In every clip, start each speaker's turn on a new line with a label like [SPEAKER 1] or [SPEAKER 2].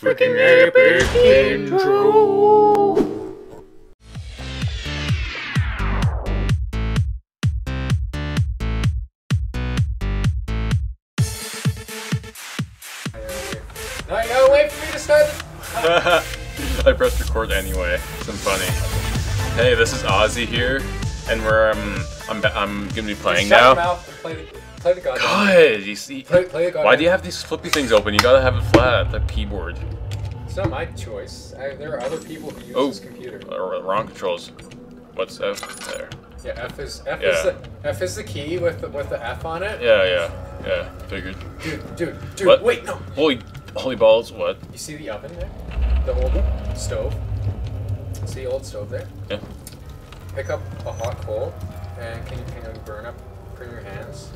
[SPEAKER 1] Freaking epic intro.
[SPEAKER 2] No, you gotta wait for me to start.
[SPEAKER 1] I pressed record anyway. Some funny. Hey, this is Ozzy here, and we're um, I'm I'm gonna be playing now.
[SPEAKER 2] play the, play the goddamn.
[SPEAKER 1] God, you see,
[SPEAKER 2] Play, play
[SPEAKER 1] why do you have these flippy things open? You gotta have it flat, the keyboard.
[SPEAKER 2] It's not my choice. I, there are other people who use
[SPEAKER 1] Oh.
[SPEAKER 2] this computer.
[SPEAKER 1] Uh, wrong controls. What's F there?
[SPEAKER 2] Yeah, F is F
[SPEAKER 1] Yeah.
[SPEAKER 2] is the F is the key with the, with the F on it.
[SPEAKER 1] Yeah, yeah, yeah. Figured.
[SPEAKER 2] Dude, dude, dude.
[SPEAKER 1] What?
[SPEAKER 2] Wait, no.
[SPEAKER 1] Holy, holy balls! What?
[SPEAKER 2] You see the oven there? The old stove. See the old stove there?
[SPEAKER 1] Yeah.
[SPEAKER 2] Pick up a hot coal, and can you can you burn up, burn your hands?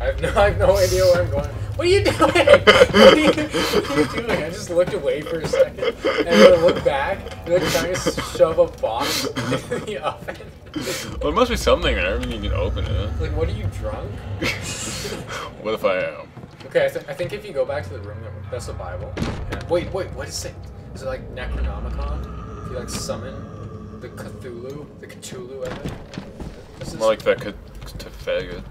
[SPEAKER 2] I have no I have no idea where I'm going. What are you doing? what, are you, what are you doing? I just looked away for a second, and then I looked back, like trying to shove a box in the oven.
[SPEAKER 1] Well, there must be something there. I mean, you can open it.
[SPEAKER 2] Like, what are you drunk?
[SPEAKER 1] what if I am?
[SPEAKER 2] Okay, I, th- I think if you go back to the room, that's the Bible. And, wait, wait, what is it? Is it like Necronomicon? If you like summon the Cthulhu, the Cthulhu, I think. What's this?
[SPEAKER 1] More like that could to faggot.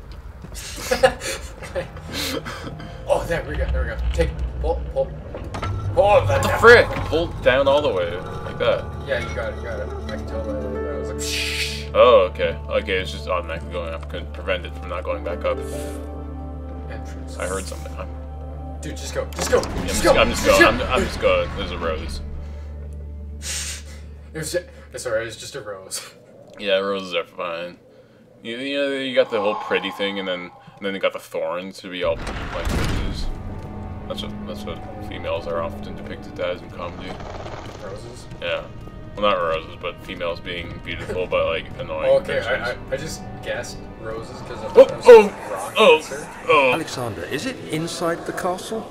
[SPEAKER 2] oh, there we go, there we go. Take, pull, pull. Oh, that, What
[SPEAKER 1] The frick! Hold down all the way, like that.
[SPEAKER 2] Yeah, you got it, you got it. I can tell by the way that I was like, shh.
[SPEAKER 1] Oh, okay. Okay, it's just automatically going up. Could prevent it from not going back up.
[SPEAKER 2] Entrance.
[SPEAKER 1] I heard something. I'm,
[SPEAKER 2] Dude, just go, just go,
[SPEAKER 1] I'm
[SPEAKER 2] just
[SPEAKER 1] just,
[SPEAKER 2] go.
[SPEAKER 1] I'm just going. I'm, I'm just going. There's a rose.
[SPEAKER 2] It was just, it's just a rose.
[SPEAKER 1] Yeah, roses are fine. You, you know, you got the whole pretty thing, and then and then you got the thorns to be all like bitches. That's what that's what females are often depicted as in comedy.
[SPEAKER 2] Roses.
[SPEAKER 1] Yeah. Well, not roses, but females being beautiful, but like annoying.
[SPEAKER 2] Oh, okay, I, I. I just guessed roses because of
[SPEAKER 1] Oh,
[SPEAKER 2] that was
[SPEAKER 1] oh,
[SPEAKER 2] wrong
[SPEAKER 1] oh,
[SPEAKER 2] answer.
[SPEAKER 1] oh.
[SPEAKER 3] Alexander, is it inside the castle?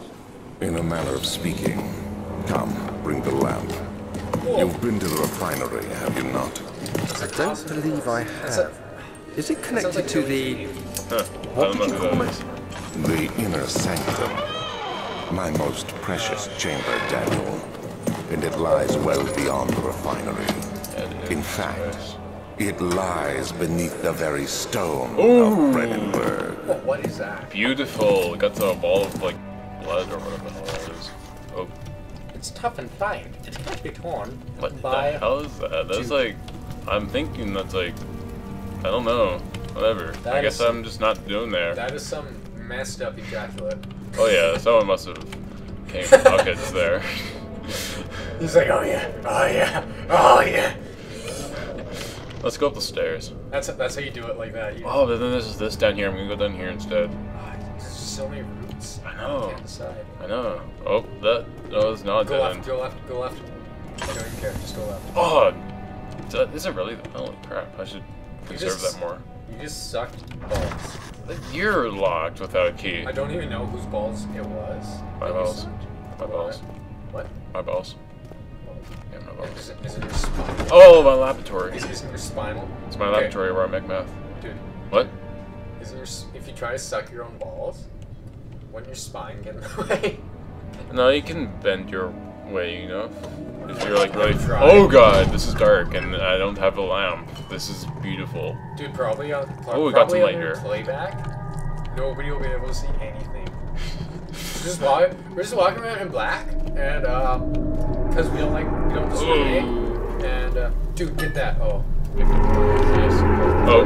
[SPEAKER 4] In a manner of speaking. Come, bring the lamp. You've been to the refinery, have you not?
[SPEAKER 3] I don't believe I have. Is it connected to the...
[SPEAKER 1] Huh.
[SPEAKER 3] What
[SPEAKER 1] don't
[SPEAKER 3] did you call
[SPEAKER 1] that
[SPEAKER 3] it?
[SPEAKER 1] is.
[SPEAKER 4] The inner sanctum. My most precious chamber, Daniel. And it lies well beyond the refinery. In fact, it lies beneath the very stone
[SPEAKER 1] Ooh.
[SPEAKER 4] of Brennenburg.
[SPEAKER 2] What is that?
[SPEAKER 1] Beautiful. Got the ball of like blood or whatever the hell that is. Oh,
[SPEAKER 2] It's tough and fine. It can't be torn
[SPEAKER 1] what
[SPEAKER 2] by.
[SPEAKER 1] the hell is that? That's
[SPEAKER 2] Dude.
[SPEAKER 1] like, I'm thinking that's like, I don't know. Whatever.
[SPEAKER 2] That
[SPEAKER 1] I guess
[SPEAKER 2] is-
[SPEAKER 1] I'm just not doing there.
[SPEAKER 2] That is some messed up ejaculate.
[SPEAKER 1] Oh yeah, someone must have came buckets there.
[SPEAKER 2] He's like, oh yeah, oh yeah, oh yeah.
[SPEAKER 1] Let's go up the stairs.
[SPEAKER 2] That's that's how you do it like that. You,
[SPEAKER 1] Oh, but then there's this down here. I'm gonna go down here instead.
[SPEAKER 2] Ah, There's so many
[SPEAKER 1] I know.
[SPEAKER 2] can't decide.
[SPEAKER 1] I know. Oh, that no, it's not
[SPEAKER 2] Go
[SPEAKER 1] dead
[SPEAKER 2] left,
[SPEAKER 1] end.
[SPEAKER 2] go left, go left. I don't even care. Just go left.
[SPEAKER 1] Oh, that isn't really. Holy crap! I should conserve
[SPEAKER 2] just-
[SPEAKER 1] that more.
[SPEAKER 2] You just sucked balls.
[SPEAKER 1] You're locked without a key.
[SPEAKER 2] I don't even know whose balls it was.
[SPEAKER 1] My balls. My balls.
[SPEAKER 2] What?
[SPEAKER 1] My balls. Yeah, my
[SPEAKER 2] Is
[SPEAKER 1] balls.
[SPEAKER 2] it, is it your spinal?
[SPEAKER 1] Oh, my laboratory.
[SPEAKER 2] Is, is it your spinal?
[SPEAKER 1] It's my
[SPEAKER 2] Okay,
[SPEAKER 1] laboratory where I make math.
[SPEAKER 2] Dude,
[SPEAKER 1] What?
[SPEAKER 2] isn't your, if you try to suck your own balls, wouldn't your spine get in the way?
[SPEAKER 1] No, you can bend your way, you know. If you're like really. Oh god, this is dark, and I don't have a lamp. This is beautiful.
[SPEAKER 2] Dude, probably on,
[SPEAKER 1] Oh, we got some light here.
[SPEAKER 2] playback, nobody will be able to see anything. We're just walking, we're just walking around in black, and uh, cause we don't like we don't discriminate.
[SPEAKER 1] Ooh.
[SPEAKER 2] And uh, dude, get that. Oh,
[SPEAKER 1] Oh.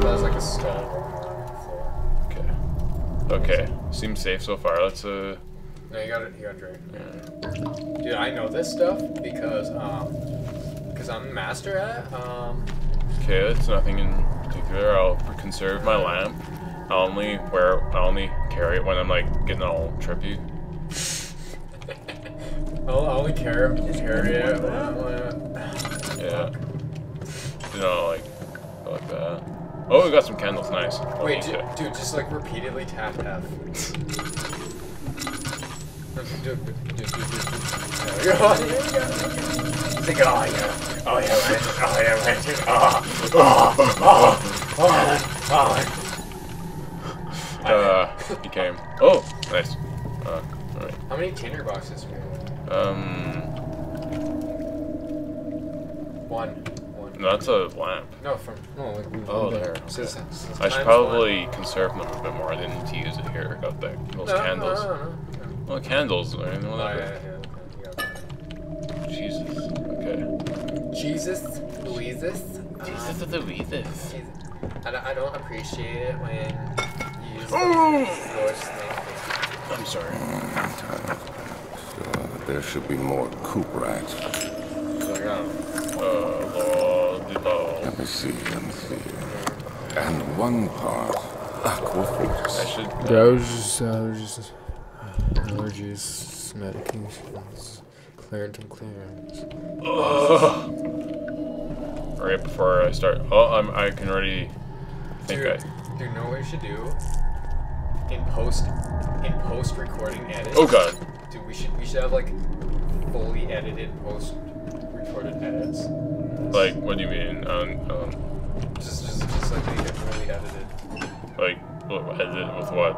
[SPEAKER 2] that was like a skull
[SPEAKER 1] Okay. Seems safe so far. Let's uh.
[SPEAKER 2] No, you got it. You got it right. Dude, I know this stuff because um, because I'm master at it. Um,
[SPEAKER 1] Okay, it's nothing in particular. I'll conserve my lamp. I only wear. I only carry it when I'm like getting all trippy.
[SPEAKER 2] I'll, I'll only care carry it
[SPEAKER 1] Oh, we got some candles. Nice. I'll
[SPEAKER 2] Wait,
[SPEAKER 1] need
[SPEAKER 2] dude, dude, just like repeatedly tap F. He's like, oh yeah, oh yeah, Landon, oh yeah, Landon, oh, oh, oh, oh, oh.
[SPEAKER 1] Uh, he came. Oh, nice. Uh, alright.
[SPEAKER 2] How many tinder boxes are here?
[SPEAKER 1] Um,
[SPEAKER 2] One. One.
[SPEAKER 1] no, that's a lamp.
[SPEAKER 2] No, from no. Like, we-
[SPEAKER 1] Oh,
[SPEAKER 2] we-
[SPEAKER 1] there,
[SPEAKER 2] Since, since
[SPEAKER 1] I should
[SPEAKER 2] times
[SPEAKER 1] probably conserve them a bit more. I didn't need to use it here. Got that, those.
[SPEAKER 2] No,
[SPEAKER 1] candles.
[SPEAKER 2] No, no, no.
[SPEAKER 1] Well, candles. I mean,
[SPEAKER 2] Oh,
[SPEAKER 1] whatever.
[SPEAKER 2] yeah, yeah, yeah.
[SPEAKER 1] Jesus. Okay.
[SPEAKER 2] Jesus, Louises.
[SPEAKER 1] Jesus
[SPEAKER 2] um,
[SPEAKER 1] of the Weethers.
[SPEAKER 2] Jesus. I don't, I don't appreciate it when you use
[SPEAKER 1] Oh!
[SPEAKER 2] the worst.
[SPEAKER 1] I'm sorry.
[SPEAKER 4] Uh, there should be more coop rats.
[SPEAKER 1] Ball.
[SPEAKER 4] Let me see, let me see. And one part
[SPEAKER 1] I
[SPEAKER 4] aquafort.
[SPEAKER 1] should.
[SPEAKER 2] Allergies, allergies, allergies, medications, Claritin clearance.
[SPEAKER 1] Ugh. Right before I start. Oh, I'm. I can already think
[SPEAKER 2] Dude,
[SPEAKER 1] I.
[SPEAKER 2] dude, know what we should do? In post, in post recording edit.
[SPEAKER 1] Oh god.
[SPEAKER 2] Dude, we should we should have like fully edited post recorded edits.
[SPEAKER 1] Like, what do you mean? Um, um
[SPEAKER 2] Just just just like they get fully edited.
[SPEAKER 1] like, what, edit with what?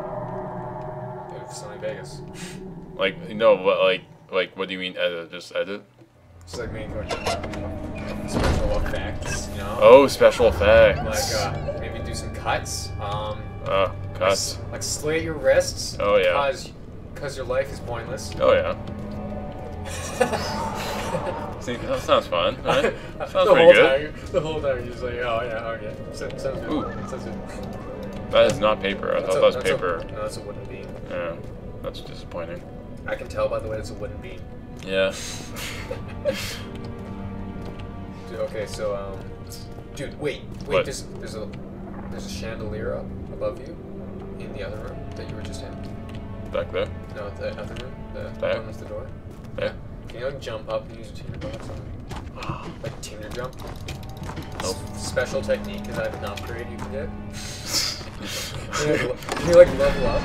[SPEAKER 2] Of Sony Vegas.
[SPEAKER 1] Like, no, but like, like, what do you mean edit? Just edit?
[SPEAKER 2] Just like making like special effects, you know?
[SPEAKER 1] Oh, special
[SPEAKER 2] Like
[SPEAKER 1] effects.
[SPEAKER 2] uh, maybe do some cuts. Um,
[SPEAKER 1] Uh,
[SPEAKER 2] like,
[SPEAKER 1] cuts.
[SPEAKER 2] like slit your wrists.
[SPEAKER 1] Oh, yeah.
[SPEAKER 2] Cause, cause your life is pointless.
[SPEAKER 1] Oh yeah. See, that sounds fun. Right?
[SPEAKER 2] the
[SPEAKER 1] Sounds
[SPEAKER 2] whole
[SPEAKER 1] pretty good.
[SPEAKER 2] time, the whole time you're just like, oh yeah, okay, sounds, sounds good.
[SPEAKER 1] Ooh.
[SPEAKER 2] Sounds good.
[SPEAKER 1] That is not paper. I
[SPEAKER 2] That's
[SPEAKER 1] thought
[SPEAKER 2] a-
[SPEAKER 1] that was
[SPEAKER 2] that's a-
[SPEAKER 1] paper.
[SPEAKER 2] no, that's a wooden beam.
[SPEAKER 1] Yeah, that's disappointing.
[SPEAKER 2] I can tell by the way it's a wooden beam.
[SPEAKER 1] Yeah.
[SPEAKER 2] Dude, okay, so um, dude, wait, wait.
[SPEAKER 1] What?
[SPEAKER 2] There's there's a there's a chandelier up above you in the other room that you were just in.
[SPEAKER 1] Back there.
[SPEAKER 2] No, the other room, the
[SPEAKER 1] There?
[SPEAKER 2] one with the door.
[SPEAKER 1] There.
[SPEAKER 2] Can you like jump up and use a tinder box on? Like tinder jump?
[SPEAKER 1] Nope.
[SPEAKER 2] S- special technique is I have an upgrade you can get. Can you, like, can you like level up?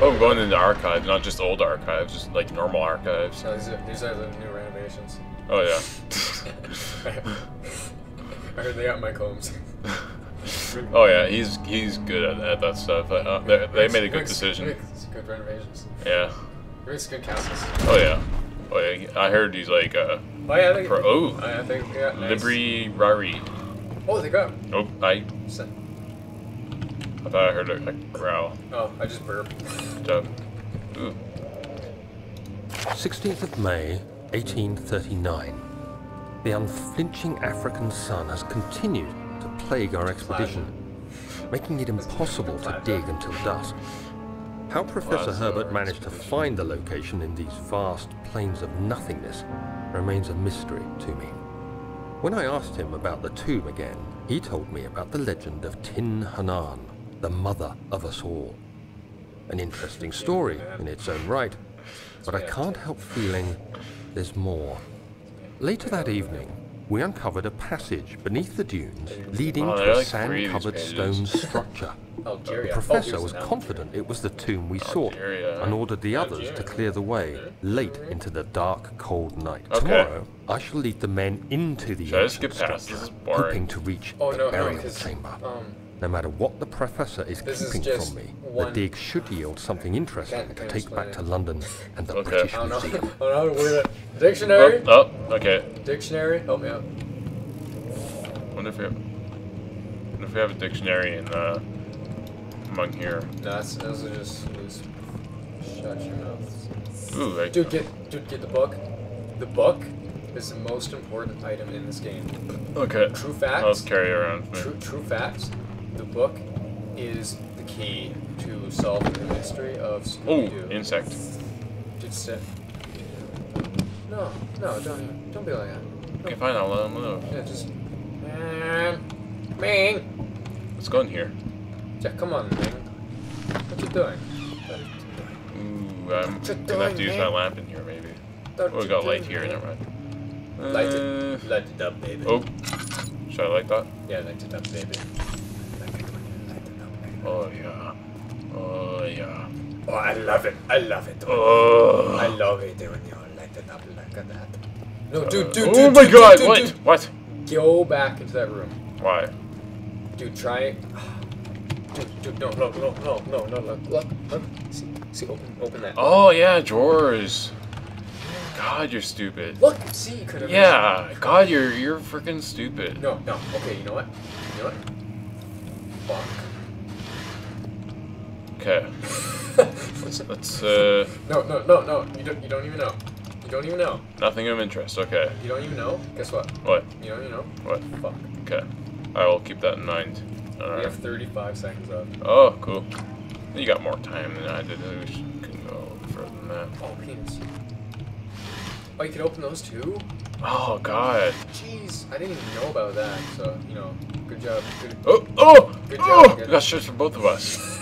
[SPEAKER 1] Oh, I'm going into archives, not just old archives, just like normal archives.
[SPEAKER 2] No, these are, these are the new renovations.
[SPEAKER 1] Oh yeah.
[SPEAKER 2] I heard they got Mike Holmes.
[SPEAKER 1] oh yeah, he's he's good at, at that stuff. Uh, they, they made a good decision.
[SPEAKER 2] Good renovations.
[SPEAKER 1] Yeah.
[SPEAKER 2] Makes good castles.
[SPEAKER 1] Oh yeah. Oh yeah. I heard he's like uh,
[SPEAKER 2] Oh yeah, they,
[SPEAKER 1] pro. Oh,
[SPEAKER 2] I think they got nice.
[SPEAKER 1] Libri Rari.
[SPEAKER 2] Oh, they got.
[SPEAKER 1] Oh, I
[SPEAKER 2] se-
[SPEAKER 1] I thought I heard a, a growl.
[SPEAKER 2] Oh, I just burped.
[SPEAKER 1] Doug. Ooh.
[SPEAKER 3] 16th of May, 1839. The unflinching African sun has continued to plague our expedition, making it impossible to dig until dusk. How Professor Herbert managed to find the location in these vast plains of nothingness remains a mystery to me. When I asked him about the tomb again, he told me about the legend of Tin Hinan, the mother of us all. An interesting story in its own right, but I can't help feeling there's more. Later that evening, we uncovered a passage beneath the dunes leading
[SPEAKER 1] Oh,
[SPEAKER 3] to a
[SPEAKER 1] like three of these
[SPEAKER 3] sand-covered stone structure.
[SPEAKER 2] Algeria.
[SPEAKER 3] The professor
[SPEAKER 2] oh,
[SPEAKER 3] was confident it was the tomb we sought
[SPEAKER 1] Algeria.
[SPEAKER 3] and ordered the others to clear the way late into the dark, cold night.
[SPEAKER 1] Okay.
[SPEAKER 3] Tomorrow, I shall lead the men into the
[SPEAKER 1] Should I
[SPEAKER 3] ancient structure,
[SPEAKER 1] This is boring.
[SPEAKER 3] hoping to reach
[SPEAKER 2] Oh
[SPEAKER 3] the
[SPEAKER 2] no, no,
[SPEAKER 3] burial
[SPEAKER 2] because
[SPEAKER 3] chamber.
[SPEAKER 2] um,
[SPEAKER 3] No matter what the professor is
[SPEAKER 2] This
[SPEAKER 3] keeping
[SPEAKER 2] just
[SPEAKER 3] from me, the dig should yield something interesting to take back to London and the
[SPEAKER 1] Okay.
[SPEAKER 3] British
[SPEAKER 2] I don't know. I
[SPEAKER 3] Museum.
[SPEAKER 2] don't know how to. Dictionary.
[SPEAKER 1] Oh, oh, okay.
[SPEAKER 2] Dictionary. Help me out.
[SPEAKER 1] Wonder if we have, wonder if we have a dictionary in uh, among here.
[SPEAKER 2] No, that's those are just loose. Shut your mouth.
[SPEAKER 1] Ooh, like,
[SPEAKER 2] Dude, get dude, get the book. The book is the most important item in this game.
[SPEAKER 1] okay.
[SPEAKER 2] True facts.
[SPEAKER 1] I'll just carry around.
[SPEAKER 2] True, true facts. The book is the key to solving the mystery of
[SPEAKER 1] Ooh,
[SPEAKER 2] Scooby-Doo.
[SPEAKER 1] insect.
[SPEAKER 2] Dude, sit. No, no, don't, don't be like that.
[SPEAKER 1] Okay, fine. I'll let him move.
[SPEAKER 2] Yeah, just. Man, Ming.
[SPEAKER 1] Let's go in here.
[SPEAKER 2] Yeah, come on, Ming. What you doing?
[SPEAKER 1] Ooh, I'm
[SPEAKER 2] What
[SPEAKER 1] gonna have to
[SPEAKER 2] doing,
[SPEAKER 1] use
[SPEAKER 2] man?
[SPEAKER 1] my lamp in here, maybe.
[SPEAKER 2] What
[SPEAKER 1] Oh, we got light here.
[SPEAKER 2] man?
[SPEAKER 1] Never mind.
[SPEAKER 2] Light
[SPEAKER 1] Uh,
[SPEAKER 2] it. Light it up, baby.
[SPEAKER 1] Oh, should I light that?
[SPEAKER 2] Yeah, light it up, baby.
[SPEAKER 1] Oh yeah. Oh yeah.
[SPEAKER 2] Oh, I love it. I love it. Oh. I
[SPEAKER 1] Oh.
[SPEAKER 2] love it when you light it up like that. No, dude, dude,
[SPEAKER 1] oh
[SPEAKER 2] dude.
[SPEAKER 1] my
[SPEAKER 2] dude,
[SPEAKER 1] God!
[SPEAKER 2] dude,
[SPEAKER 1] what?
[SPEAKER 2] dude.
[SPEAKER 1] What?
[SPEAKER 2] Go back into that room.
[SPEAKER 1] Why?
[SPEAKER 2] Dude, try. it. Dude, dude, no, no, no, no, no, no, look, look, look. See, See, open, open that.
[SPEAKER 1] Oh yeah, drawers. God, you're stupid.
[SPEAKER 2] Look, see, you could have.
[SPEAKER 1] Yeah, God, you're you're freaking stupid.
[SPEAKER 2] No, no. Okay, you know what? You know what?
[SPEAKER 1] Okay, let's let's uh
[SPEAKER 2] no, no, no, no. You don't. You don't even know. You don't even know.
[SPEAKER 1] nothing of interest. Okay,
[SPEAKER 2] You don't even know. Guess what?
[SPEAKER 1] what?
[SPEAKER 2] You don't even know.
[SPEAKER 1] What?
[SPEAKER 2] Fuck.
[SPEAKER 1] Okay, I will keep that in mind.
[SPEAKER 2] We
[SPEAKER 1] Alright.
[SPEAKER 2] have 35 seconds left.
[SPEAKER 1] Oh, cool. You got more time than I did. We should- couldn't go further than that.
[SPEAKER 2] Oh, penis. Oh, you can open those too?
[SPEAKER 1] Oh God.
[SPEAKER 2] Jeez, I didn't even know about that. So, you know, good job. Good.
[SPEAKER 1] Oh oh
[SPEAKER 2] Good
[SPEAKER 1] oh!
[SPEAKER 2] job, good.
[SPEAKER 1] got shirts for both of us.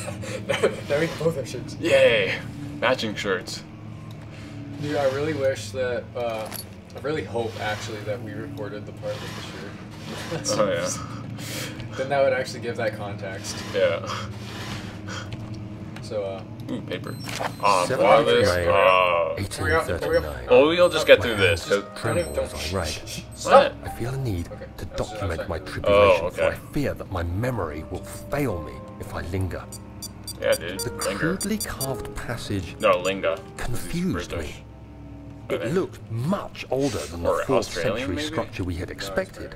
[SPEAKER 2] Now we both have shirts.
[SPEAKER 1] Yay! Matching shirts.
[SPEAKER 2] Dude, I really wish that. Uh, I really hope actually that we recorded the part with the shirt.
[SPEAKER 1] Oh yeah.
[SPEAKER 2] then that would actually give that context.
[SPEAKER 1] Yeah.
[SPEAKER 2] So, uh,
[SPEAKER 1] Ooh, paper. Ah,
[SPEAKER 3] Seven
[SPEAKER 1] wow,
[SPEAKER 3] of
[SPEAKER 1] this.
[SPEAKER 3] May.
[SPEAKER 2] Hurry up, hurry up.
[SPEAKER 3] 1839.
[SPEAKER 1] Well, we'll just get through this.
[SPEAKER 3] Just
[SPEAKER 1] 'cause-
[SPEAKER 3] tremble
[SPEAKER 2] don't.
[SPEAKER 3] I write.
[SPEAKER 2] shh, shh.
[SPEAKER 1] What?
[SPEAKER 2] Stop.
[SPEAKER 3] I feel a need
[SPEAKER 2] Okay,
[SPEAKER 3] to document my tribulation,
[SPEAKER 1] Oh,
[SPEAKER 3] for I fear that my memory will fail me if I linger.
[SPEAKER 1] Yeah, dude.
[SPEAKER 3] The
[SPEAKER 1] Linger.
[SPEAKER 3] crudely carved passage
[SPEAKER 1] No, Linga.
[SPEAKER 3] confused me.
[SPEAKER 1] I
[SPEAKER 3] It looked much older than the
[SPEAKER 1] Or
[SPEAKER 3] 4th
[SPEAKER 1] Australian,
[SPEAKER 3] century
[SPEAKER 1] maybe?
[SPEAKER 3] structure we had expected.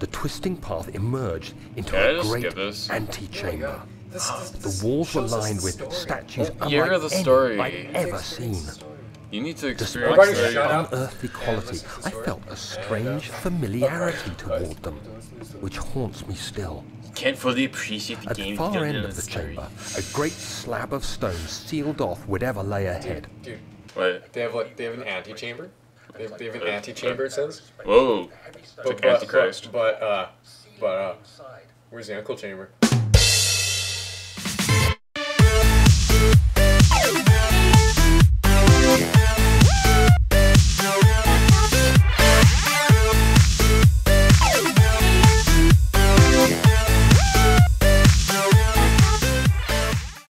[SPEAKER 3] The twisting path emerged into
[SPEAKER 1] Can I
[SPEAKER 3] a
[SPEAKER 1] just
[SPEAKER 3] great
[SPEAKER 1] antechamber. This,
[SPEAKER 3] ah,
[SPEAKER 2] this, this
[SPEAKER 3] The walls were lined with statues
[SPEAKER 1] Oh, hear
[SPEAKER 3] unlike
[SPEAKER 1] the
[SPEAKER 3] any
[SPEAKER 1] story.
[SPEAKER 3] I'd ever seen.
[SPEAKER 1] You need to experience
[SPEAKER 2] Despite
[SPEAKER 3] their unearthly quality, I felt a strange familiarity toward them, which haunts me still.
[SPEAKER 1] Can't fully appreciate the
[SPEAKER 3] At
[SPEAKER 1] game.
[SPEAKER 3] At the far end of the chamber, a great slab of stone sealed off whatever lay ahead.
[SPEAKER 2] Dude,
[SPEAKER 1] dude. What?
[SPEAKER 2] They have like they have an antechamber. They have, they have an uh, antechamber. Uh, it says.
[SPEAKER 1] Whoa!
[SPEAKER 2] It's but,
[SPEAKER 1] like but, Antichrist.
[SPEAKER 2] But, but uh, but uh, where's the uncle chamber? Thank.